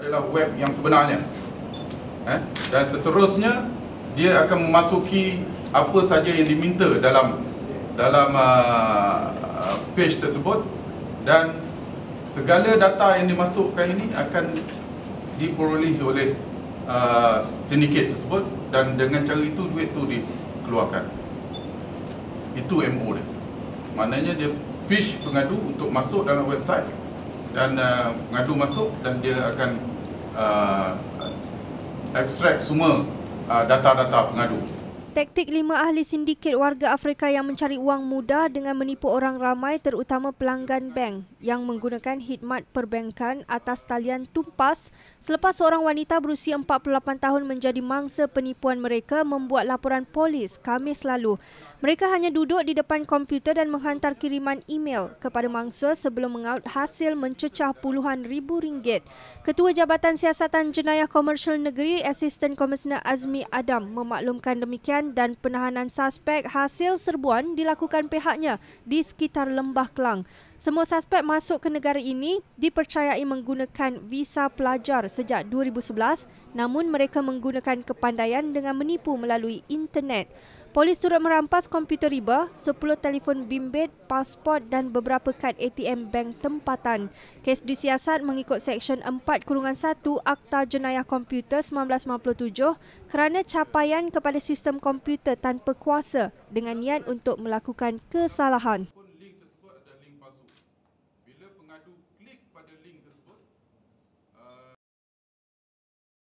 adalah web yang sebenarnya. Eh? Dan seterusnya dia akan memasuki apa saja yang diminta dalam dalam uh, page tersebut dan segala data yang dimasukkan ini akan diperolehi oleh uh, sindiket tersebut dan dengan cara itu duit itu dikeluarkan. Itu MO dia. Maknanya dia pitch pengadu untuk masuk dalam website dan uh, pengadu masuk dan dia akan uh, extract semua uh, data-data pengadu. Taktik lima ahli sindiket warga Afrika yang mencari wang mudah dengan menipu orang ramai terutama pelanggan bank yang menggunakan khidmat perbankan atas talian tumpas selepas seorang wanita berusia 48 tahun menjadi mangsa penipuan mereka membuat laporan polis Khamis lalu. Mereka hanya duduk di depan komputer dan menghantar kiriman email kepada mangsa sebelum mengaut hasil mencecah puluhan ribu ringgit. Ketua Jabatan Siasatan Jenayah Komersial Negeri Asisten Komisioner Azmi Adam memaklumkan demikian penyidikan dan penahanan suspek hasil serbuan dilakukan pihaknya di sekitar Lembah Kelang. Semua suspek masuk ke negara ini dipercayai menggunakan visa pelajar sejak 2011 namun mereka menggunakan kepandaian dengan menipu melalui internet. Polis turut merampas komputer riba, 10 telefon bimbit, pasport dan beberapa kad ATM bank tempatan. Kes disiasat mengikut Seksyen 4-1 Akta Jenayah Komputer 1957 kerana capaian kepada sistem komputer tanpa kuasa dengan niat untuk melakukan kesalahan.